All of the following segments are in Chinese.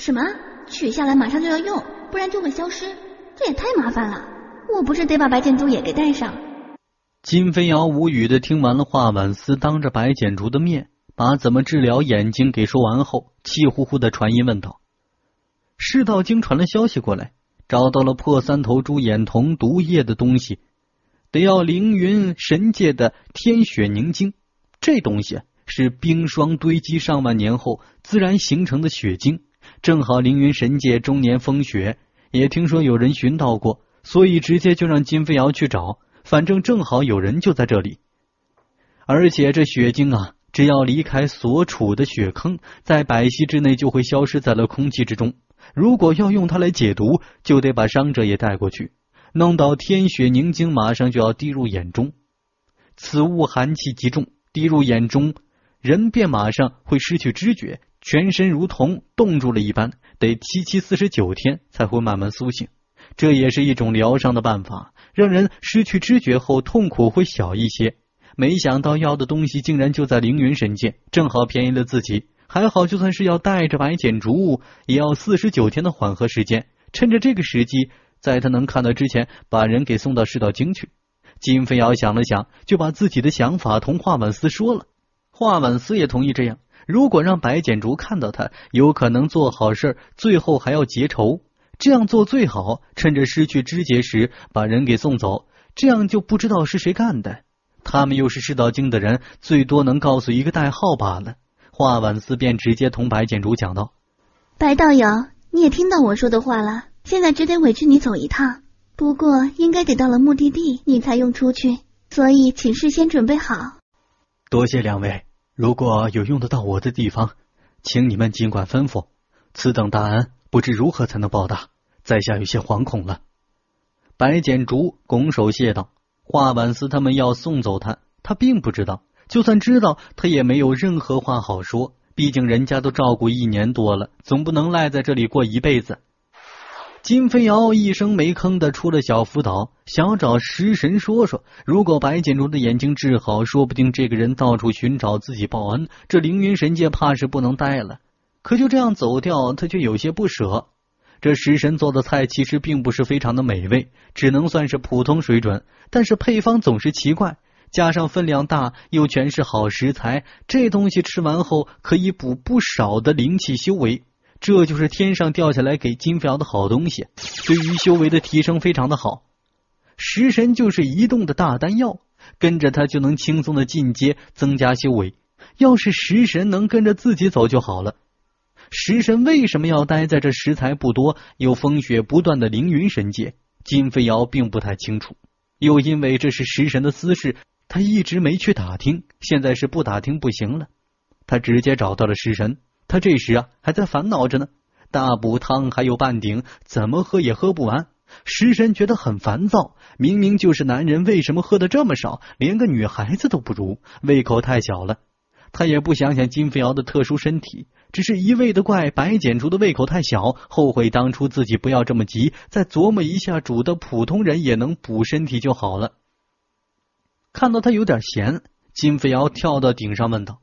什么？取下来马上就要用，不然就会消失，这也太麻烦了。我不是得把白剪珠也给带上？金飞瑶无语的听完了华婉思当着白剪竹的面把怎么治疗眼睛给说完后，气呼呼的传音问道：“世道经传了消息过来，找到了破三头猪眼瞳毒液的东西，得要凌云神界的天雪凝晶。这东西是冰霜堆积上万年后自然形成的血晶，正好凌云神界终年风雪，也听说有人寻到过，所以直接就让金飞瑶去找。”反正正好有人就在这里，而且这血晶啊，只要离开所处的雪坑，在百息之内就会消失在了空气之中。如果要用它来解毒，就得把伤者也带过去，弄到天雪凝晶，马上就要滴入眼中。此物寒气极重，滴入眼中，人便马上会失去知觉，全身如同冻住了一般，得七七四十九天才会慢慢苏醒。这也是一种疗伤的办法。让人失去知觉后痛苦会小一些。没想到要的东西竟然就在凌云神界，正好便宜了自己。还好，就算是要带着白简竹，也要四十九天的缓和时间。趁着这个时机，在他能看到之前，把人给送到世道京去。金飞瑶想了想，就把自己的想法同华婉思说了。华婉思也同意这样。如果让白简竹看到他，有可能做好事，最后还要结仇。这样做最好，趁着失去知觉时把人给送走，这样就不知道是谁干的。他们又是世道经的人，最多能告诉一个代号罢了。华婉思便直接同白简竹讲道：“白道友，你也听到我说的话了，现在只得委屈你走一趟。不过应该得到了目的地，你才用出去，所以请事先准备好。”多谢两位，如果有用得到我的地方，请你们尽管吩咐。此等大恩。不知如何才能报答，在下有些惶恐了。白简竹拱手谢道：“华婉思他们要送走他，他并不知道。就算知道，他也没有任何话好说。毕竟人家都照顾一年多了，总不能赖在这里过一辈子。”金飞瑶一声没吭的出了小福岛，想找食神说说。如果白锦荣的眼睛治好，说不定这个人到处寻找自己报恩，这凌云神界怕是不能待了。可就这样走掉，他却有些不舍。这食神做的菜其实并不是非常的美味，只能算是普通水准。但是配方总是奇怪，加上分量大，又全是好食材，这东西吃完后可以补不少的灵气修为。这就是天上掉下来给金飞瑶的好东西，对于修为的提升非常的好。食神就是移动的大丹药，跟着他就能轻松的进阶，增加修为。要是食神能跟着自己走就好了。食神为什么要待在这食材不多又风雪不断的凌云神界？金飞瑶并不太清楚。又因为这是食神的私事，他一直没去打听。现在是不打听不行了。他直接找到了食神。他这时啊还在烦恼着呢。大补汤还有半鼎，怎么喝也喝不完。食神觉得很烦躁。明明就是男人，为什么喝的这么少？连个女孩子都不如，胃口太小了。他也不想想金飞瑶的特殊身体。只是一味的怪白简竹的胃口太小，后悔当初自己不要这么急，再琢磨一下煮的普通人也能补身体就好了。看到他有点闲，金飞瑶跳到顶上问道：“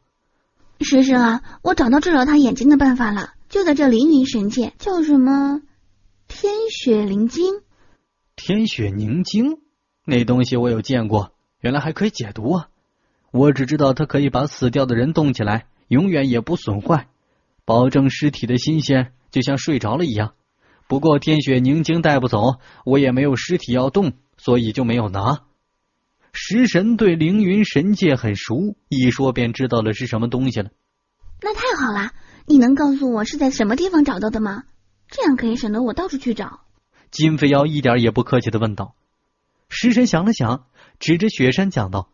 师神啊，我找到治疗他眼睛的办法了，就在这凌云神界，叫什么天雪灵晶？天雪凝晶？那东西我有见过，原来还可以解毒啊！我只知道它可以把死掉的人冻起来，永远也不损坏。”保证尸体的新鲜，就像睡着了一样。不过天雪凝晶带不走，我也没有尸体要动，所以就没有拿。食神对凌云神界很熟，一说便知道了是什么东西了。那太好了，你能告诉我是在什么地方找到的吗？这样可以省得我到处去找。金飞瑶一点也不客气的问道。食神想了想，指着雪山讲道：“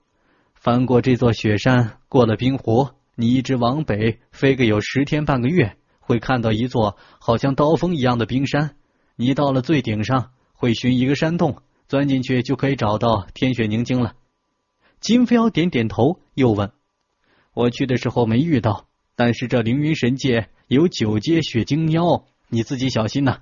翻过这座雪山，过了冰湖。”你一直往北飞个有十天半个月，会看到一座好像刀锋一样的冰山。你到了最顶上，会寻一个山洞，钻进去就可以找到天雪凝晶了。金飞瑶点点头，又问：“我去的时候没遇到，但是这凌云神界有九阶雪晶妖，你自己小心呐。”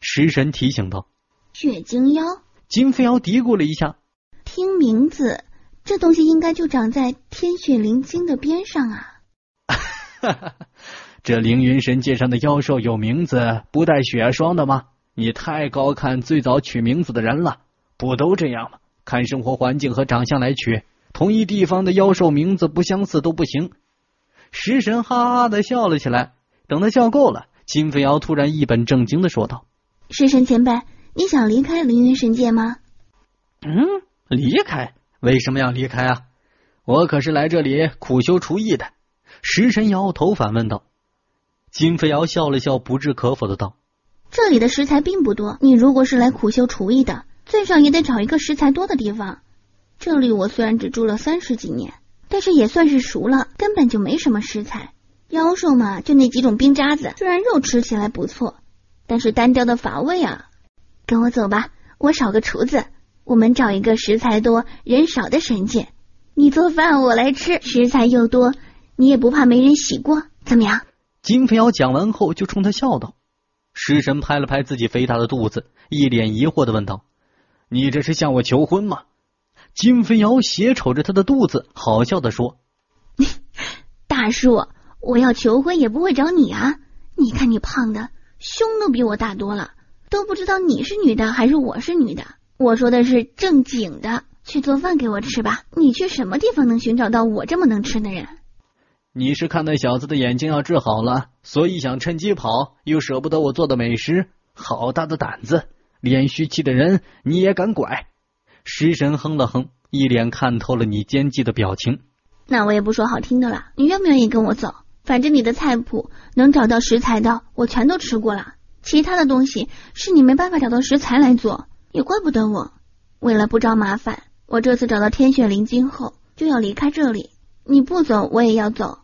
食神提醒道：“雪晶妖。”金飞瑶嘀咕了一下，听名字。这东西应该就长在天雪灵晶的边上啊！这凌云神界上的妖兽有名字不带雪霜的吗？你太高看最早取名字的人了，不都这样吗？看生活环境和长相来取，同一地方的妖兽名字不相似都不行。食神哈哈的笑了起来。等他笑够了，金飞瑶突然一本正经的说道：“食神前辈，你想离开凌云神界吗？”“嗯，离开？为什么要离开啊？我可是来这里苦修厨艺的。”食神摇头反问道。金飞瑶笑了笑，不置可否的道：“这里的食材并不多，你如果是来苦修厨艺的，最少也得找一个食材多的地方。这里我虽然只住了三十几年。”但是也算是熟了，根本就没什么食材。妖兽嘛，就那几种冰渣子，虽然肉吃起来不错，但是单调的乏味啊。跟我走吧，我少个厨子，我们找一个食材多人少的神界。你做饭，我来吃，食材又多，你也不怕没人洗过，怎么样？金飞瑶讲完后就冲他笑道。食神拍了拍自己肥大的肚子，一脸疑惑的问道：“你这是向我求婚吗？”金飞瑶斜瞅着他的肚子，好笑的说：“大叔，我要求婚也不会找你啊！你看你胖的，胸都比我大多了，都不知道你是女的还是我是女的。我说的是正经的，去做饭给我吃吧。你去什么地方能寻找到我这么能吃的人？你是看那小子的眼睛要治好了，所以想趁机跑，又舍不得我做的美食。好大的胆子，练虚气的人你也敢拐？”食神哼了哼，一脸看透了你奸计的表情。那我也不说好听的了，你愿不愿意跟我走？反正你的菜谱能找到食材的，我全都吃过了。其他的东西是你没办法找到食材来做，也怪不得我。为了不招麻烦，我这次找到天血灵晶后就要离开这里。你不走，我也要走。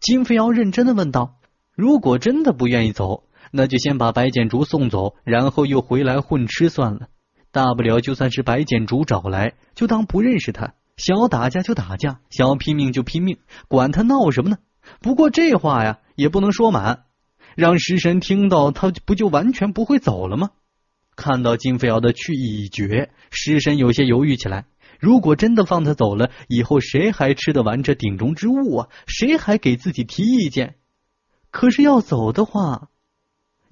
金飞瑶认真的问道：“如果真的不愿意走，那就先把白简竹送走，然后又回来混吃算了。”大不了就算是白简竹找来，就当不认识他。想要打架就打架，想要拼命就拼命，管他闹什么呢？不过这话呀，也不能说满，让食神听到，他不就完全不会走了吗？看到金飞瑶的去意已决，食神有些犹豫起来。如果真的放他走了，以后谁还吃得完这鼎中之物啊？谁还给自己提意见？可是要走的话，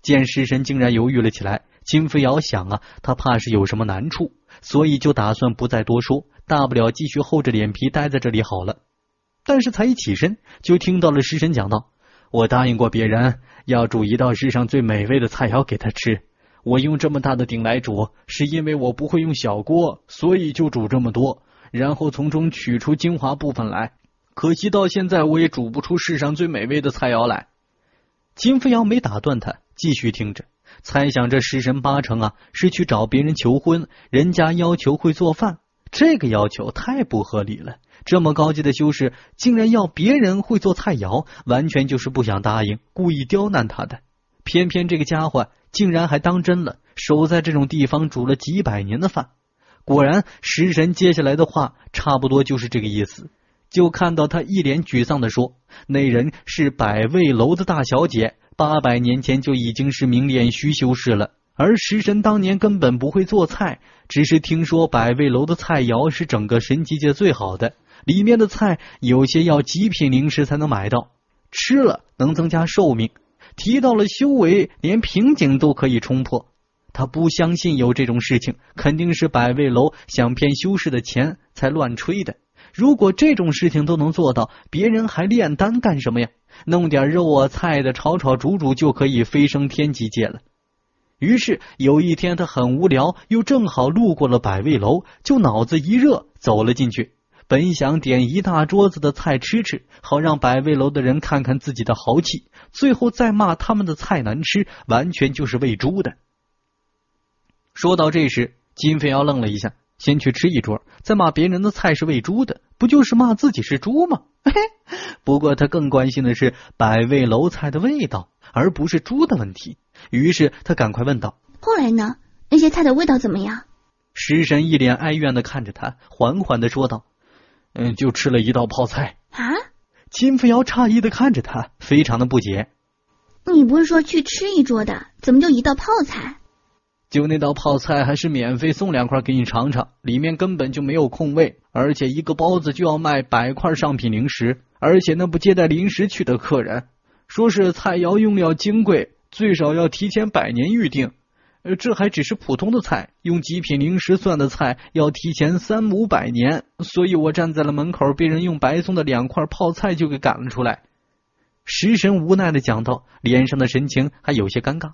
见食神竟然犹豫了起来。金飞瑶想啊，他怕是有什么难处，所以就打算不再多说，大不了继续厚着脸皮待在这里好了。但是才一起身，就听到了食神讲道：“我答应过别人，要煮一道世上最美味的菜肴给他吃。我用这么大的鼎来煮，是因为我不会用小锅，所以就煮这么多，然后从中取出精华部分来。可惜到现在我也煮不出世上最美味的菜肴来。”金飞瑶没打断他，继续听着。猜想这食神八成啊是去找别人求婚，人家要求会做饭，这个要求太不合理了。这么高级的修士竟然要别人会做菜肴，完全就是不想答应，故意刁难他的。偏偏这个家伙竟然还当真了，守在这种地方煮了几百年的饭。果然，食神接下来的话差不多就是这个意思。就看到他一脸沮丧的说：“那人是百味楼的大小姐。”八百年前就已经是名炼虚修士了，而食神当年根本不会做菜，只是听说百味楼的菜肴是整个神级界最好的，里面的菜有些要极品灵石才能买到，吃了能增加寿命。提到了修为，连瓶颈都可以冲破。他不相信有这种事情，肯定是百味楼想骗修士的钱才乱吹的。如果这种事情都能做到，别人还炼丹干什么呀？弄点肉啊菜的炒炒煮煮就可以飞升天级界了。于是有一天他很无聊，又正好路过了百味楼，就脑子一热走了进去。本想点一大桌子的菜吃吃，好让百味楼的人看看自己的豪气，最后再骂他们的菜难吃，完全就是喂猪的。说到这时，金飞瑶愣了一下。先去吃一桌，再骂别人的菜是喂猪的，不就是骂自己是猪吗？嘿，不过他更关心的是百味楼菜的味道，而不是猪的问题。于是他赶快问道：“后来呢？那些菜的味道怎么样？”食神一脸哀怨的看着他，缓缓的说道：“嗯，就吃了一道泡菜。”啊！金飞瑶诧异的看着他，非常的不解：“你不是说去吃一桌的，怎么就一道泡菜？”就那道泡菜还是免费送两块给你尝尝，里面根本就没有空位，而且一个包子就要卖百块上品零食，而且那不接待临时去的客人。说是菜肴用料精贵，最少要提前百年预定。呃，这还只是普通的菜，用极品零食算的菜要提前三五百年。所以我站在了门口，被人用白送的两块泡菜就给赶了出来。食神无奈的讲道，脸上的神情还有些尴尬。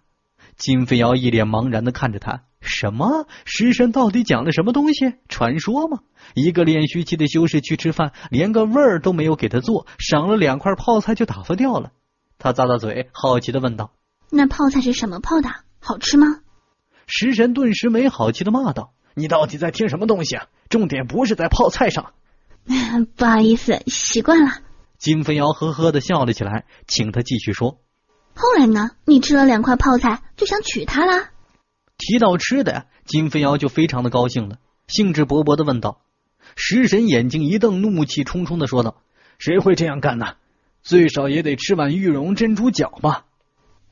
金飞瑶一脸茫然的看着他，什么？食神到底讲了什么东西？传说吗？一个练虚期的修士去吃饭，连个味儿都没有给他做，赏了两块泡菜就打发掉了。他咂咂嘴，好奇的问道：“那泡菜是什么泡的？好吃吗？”食神顿时没好气的骂道：“你到底在听什么东西啊？重点不是在泡菜上。”不好意思，习惯了。金飞瑶呵呵的笑了起来，请他继续说。后来呢？你吃了两块泡菜就想娶她啦？提到吃的，金飞瑶就非常的高兴了，兴致勃勃的问道。食神眼睛一瞪，怒气冲冲的说道：“谁会这样干呢？最少也得吃碗玉容珍珠饺吧？”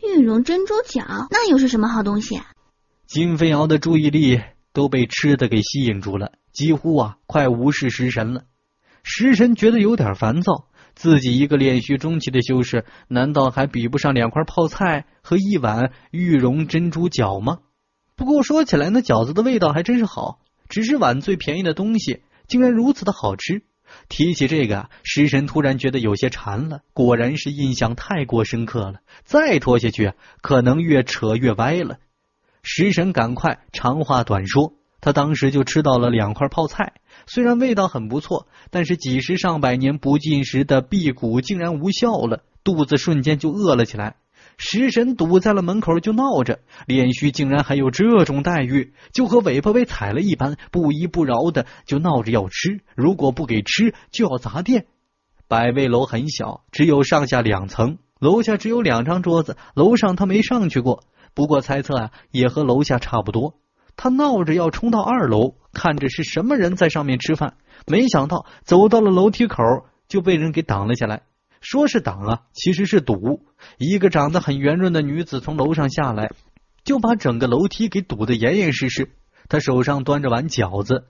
玉容珍珠饺那又是什么好东西？金飞瑶的注意力都被吃的给吸引住了，几乎啊快无视食神了。食神觉得有点烦躁，自己一个炼虚中期的修士，难道还比不上两块泡菜和一碗玉容珍珠饺吗？不过说起来，那饺子的味道还真是好，只是碗最便宜的东西竟然如此的好吃。提起这个，食神突然觉得有些馋了，果然是印象太过深刻了，再拖下去可能越扯越歪了。食神赶快长话短说，他当时就吃到了两块泡菜，虽然味道很不错，但是几十上百年不进食的辟谷竟然无效了，肚子瞬间就饿了起来。食神堵在了门口就闹着，脸虚竟然还有这种待遇，就和尾巴被踩了一般，不依不饶的就闹着要吃，如果不给吃就要砸店。百味楼很小，只有上下两层，楼下只有两张桌子，楼上他没上去过。不过猜测啊，也和楼下差不多。他闹着要冲到二楼，看着是什么人在上面吃饭，没想到走到了楼梯口就被人给挡了下来。说是挡啊，其实是堵。一个长得很圆润的女子从楼上下来，就把整个楼梯给堵得严严实实。她手上端着碗饺子，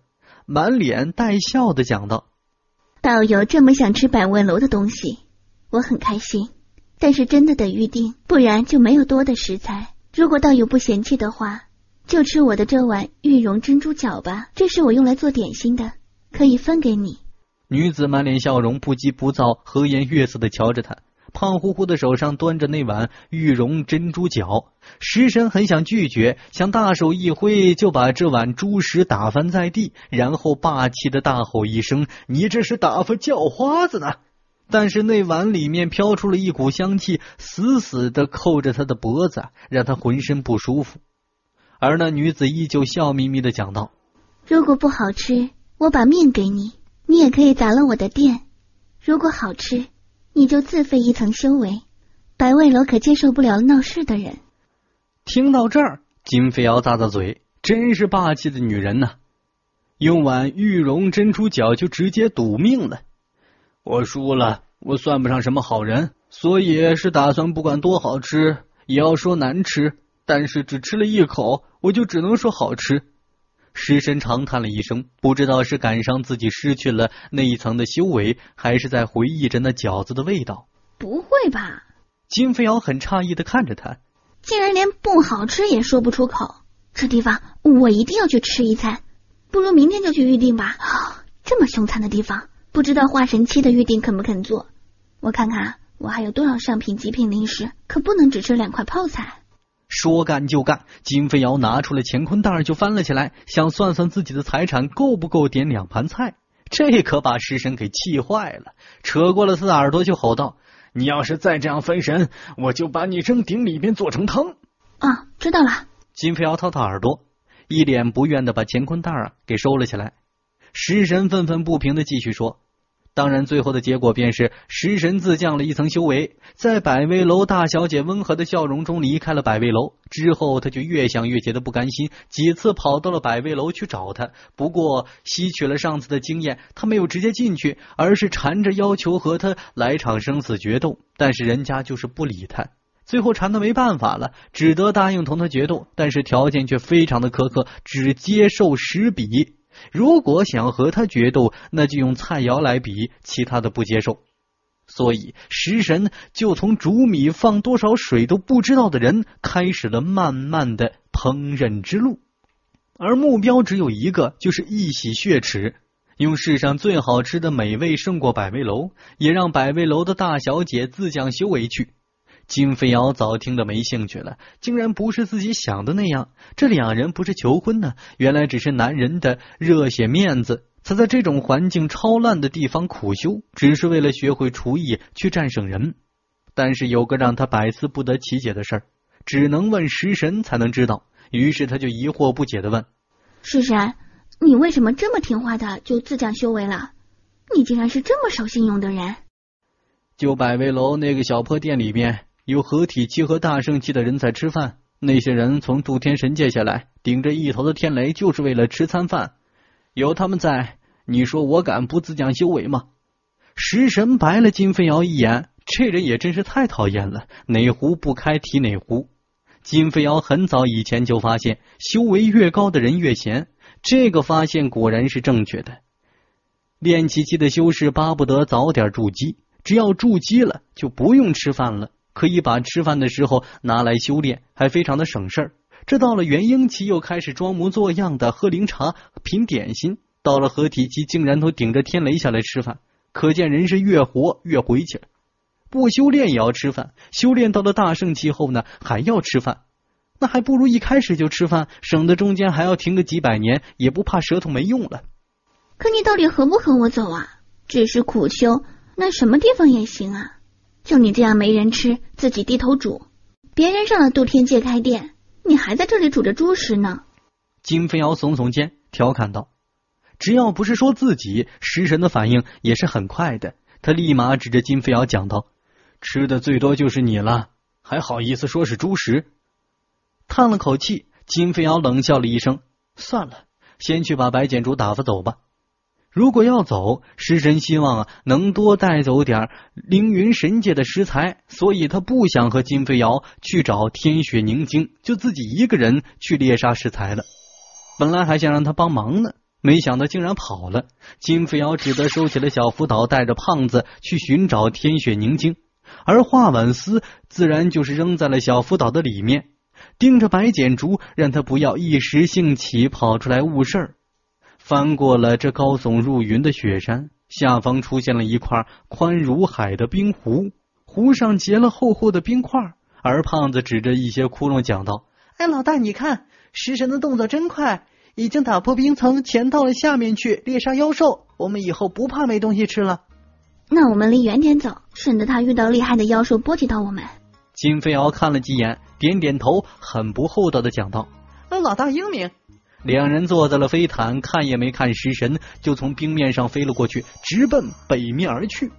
满脸带笑的讲道：“道友这么想吃百味楼的东西，我很开心。但是真的得预定，不然就没有多的食材。”如果道友不嫌弃的话，就吃我的这碗玉蓉珍珠饺吧。这是我用来做点心的，可以分给你。女子满脸笑容，不急不躁，和颜悦色的瞧着他，胖乎乎的手上端着那碗玉蓉珍珠饺。食神很想拒绝，想大手一挥就把这碗猪食打翻在地，然后霸气的大吼一声：“你这是打发叫花子呢！”但是那碗里面飘出了一股香气，死死的扣着他的脖子，让他浑身不舒服。而那女子依旧笑眯眯的讲道：“如果不好吃，我把面给你，你也可以砸了我的店；如果好吃，你就自废一层修为。白味楼可接受不了闹事的人。”听到这儿，金飞瑶咂咂嘴，真是霸气的女人呐！用碗玉容珍珠饺就直接赌命了。我输了，我算不上什么好人，所以是打算不管多好吃也要说难吃。但是只吃了一口，我就只能说好吃。尸神长叹了一声，不知道是感伤自己失去了那一层的修为，还是在回忆着那饺子的味道。不会吧？金飞瑶很诧异的看着他，竟然连不好吃也说不出口。这地方我一定要去吃一餐，不如明天就去预定吧。这么凶残的地方。不知道化神期的预定肯不肯做？我看看我还有多少上品极品零食，可不能只吃两块泡菜。说干就干，金飞瑶拿出了乾坤袋就翻了起来，想算算自己的财产够不够点两盘菜。这可把食神给气坏了，扯过了他的耳朵就吼道：“你要是再这样分神，我就把你扔鼎里边做成汤。”啊，知道了。金飞瑶掏掏耳朵，一脸不愿的把乾坤袋啊给收了起来。食神愤愤不平的继续说。当然，最后的结果便是食神自降了一层修为，在百味楼大小姐温和的笑容中离开了百味楼。之后，他就越想越觉得不甘心，几次跑到了百味楼去找他。不过，吸取了上次的经验，他没有直接进去，而是缠着要求和他来场生死决斗。但是人家就是不理他，最后缠的没办法了，只得答应同他决斗，但是条件却非常的苛刻，只接受十笔。如果想和他决斗，那就用菜肴来比，其他的不接受。所以食神就从煮米放多少水都不知道的人，开始了漫漫的烹饪之路，而目标只有一个，就是一洗血池，用世上最好吃的美味胜过百味楼，也让百味楼的大小姐自降修为去。金飞瑶早听得没兴趣了，竟然不是自己想的那样。这两人不是求婚呢，原来只是男人的热血面子。他在这种环境超烂的地方苦修，只是为了学会厨艺去战胜人。但是有个让他百思不得其解的事儿，只能问食神才能知道。于是他就疑惑不解的问：“食神，你为什么这么听话的就自降修为了？你竟然是这么守信用的人？”就百味楼那个小破店里面。有合体期和大圣期的人在吃饭，那些人从渡天神界下来，顶着一头的天雷，就是为了吃餐饭。有他们在，你说我敢不自降修为吗？食神白了金飞瑶一眼，这人也真是太讨厌了，哪壶不开提哪壶。金飞瑶很早以前就发现，修为越高的人越闲，这个发现果然是正确的。练气期的修士巴不得早点筑基，只要筑基了，就不用吃饭了。可以把吃饭的时候拿来修炼，还非常的省事儿。这到了元婴期，又开始装模作样的喝灵茶、品点心；到了合体期，竟然都顶着天雷下来吃饭。可见人是越活越回去了。不修炼也要吃饭，修炼到了大圣期后呢，还要吃饭。那还不如一开始就吃饭，省得中间还要停个几百年，也不怕舌头没用了。可你到底和不和我走啊？只是苦修，那什么地方也行啊。就你这样没人吃，自己低头煮，别人上了渡天界开店，你还在这里煮着猪食呢。金飞瑶耸耸肩，调侃道：“只要不是说自己，食神的反应也是很快的。他立马指着金飞瑶讲道：‘吃的最多就是你了，还好意思说是猪食？’叹了口气，金飞瑶冷笑了一声：‘算了，先去把白简竹打发走吧。’如果要走，食神希望啊能多带走点凌云神界的食材，所以他不想和金飞瑶去找天雪凝晶，就自己一个人去猎杀食材了。本来还想让他帮忙呢，没想到竟然跑了。金飞瑶只得收起了小福岛，带着胖子去寻找天雪凝晶，而华婉思自然就是扔在了小福岛的里面，盯着白剪竹，让他不要一时兴起跑出来误事儿。翻过了这高耸入云的雪山，下方出现了一块宽如海的冰湖，湖上结了厚厚的冰块。而胖子指着一些窟窿讲道：“哎，老大，你看，食神的动作真快，已经打破冰层，潜到了下面去猎杀妖兽。我们以后不怕没东西吃了。那我们离远点走，省得他遇到厉害的妖兽波及到我们。”金飞瑶看了几眼，点点头，很不厚道的讲道：“那老大英明。”两人坐在了飞毯，看也没看食神，就从冰面上飞了过去，直奔北面而去。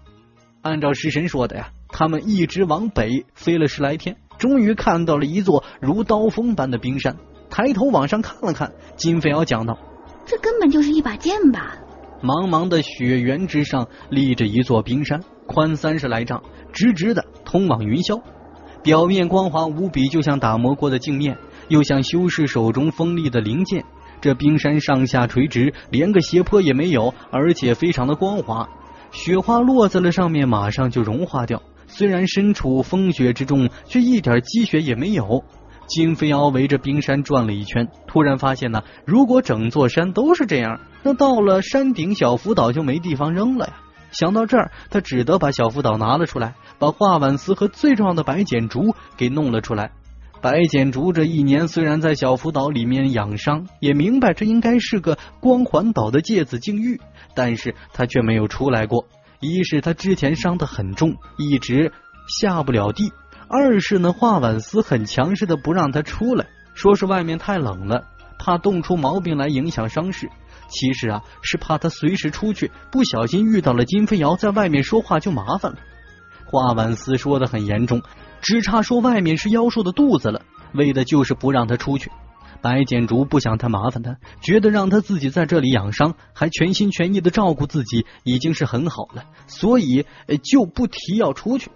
按照食神说的呀，他们一直往北飞了十来天，终于看到了一座如刀锋般的冰山。抬头往上看了看，金飞瑶讲道：“这根本就是一把剑吧？”茫茫的雪原之上立着一座冰山，宽三十来丈，直直的通往云霄，表面光滑无比，就像打磨过的镜面，又像修士手中锋利的灵剑。这冰山上下垂直，连个斜坡也没有，而且非常的光滑。雪花落在了上面，马上就融化掉。虽然身处风雪之中，却一点积雪也没有。金飞瑶围着冰山转了一圈，突然发现呢，如果整座山都是这样，那到了山顶小福岛就没地方扔了呀。想到这儿，他只得把小福岛拿了出来，把画碗丝和最重要的白剪竹给弄了出来。白简竹这一年虽然在小福岛里面养伤，也明白这应该是个光环岛的芥子境遇，但是他却没有出来过。一是他之前伤得很重，一直下不了地；二是呢，华婉思很强势的不让他出来，说是外面太冷了，怕冻出毛病来影响伤势。其实啊，是怕他随时出去，不小心遇到了金飞瑶在外面说话就麻烦了。华婉思说的很严重。只差说外面是妖兽的肚子了，为的就是不让他出去。白简竹不想太麻烦他，觉得让他自己在这里养伤，还全心全意的照顾自己，已经是很好了，所以就不提要出去。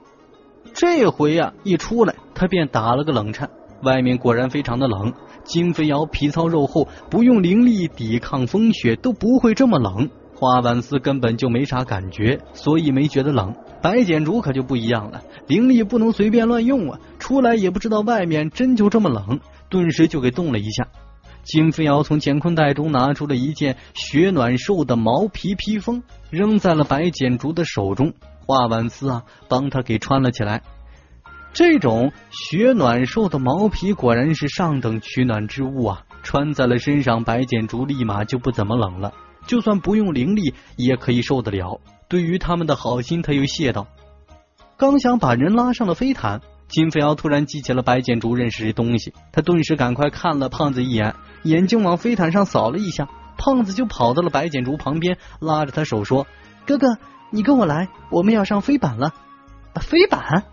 这回呀，一出来，他便打了个冷颤。外面果然非常的冷，金飞瑶皮糙肉厚，不用灵力抵抗风雪都不会这么冷。花婉思根本就没啥感觉，所以没觉得冷。白简竹可就不一样了，灵力不能随便乱用啊！出来也不知道外面真就这么冷，顿时就给冻了一下。金飞瑶从乾坤袋中拿出了一件雪暖兽的毛皮披风，扔在了白简竹的手中。华婉思啊，帮他给穿了起来。这种雪暖兽的毛皮果然是上等取暖之物啊！穿在了身上，白简竹立马就不怎么冷了，就算不用灵力也可以受得了。对于他们的好心，他又谢道：“刚想把人拉上了飞毯，金飞瑶突然记起了白简竹认识这东西，他顿时赶快看了胖子一眼，眼睛往飞毯上扫了一下，胖子就跑到了白简竹旁边，拉着他手说：‘哥哥，你跟我来，我们要上飞板了。’飞板？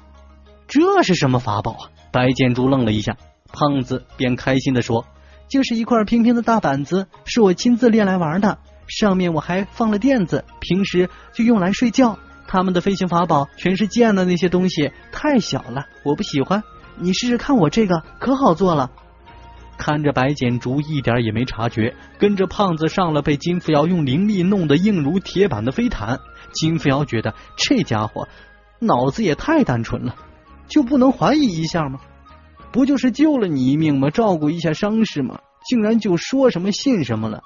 这是什么法宝啊？”白简竹愣了一下，胖子便开心的说：“就是一块平平的大板子，是我亲自练来玩的。”上面我还放了垫子，平时就用来睡觉。他们的飞行法宝全是剑的那些东西，太小了，我不喜欢。你试试看我这个，可好做了。看着白简竹一点也没察觉，跟着胖子上了被金扶摇用灵力弄得硬如铁板的飞毯。金扶摇觉得这家伙脑子也太单纯了，就不能怀疑一下吗？不就是救了你一命吗？照顾一下伤势吗？竟然就说什么信什么了。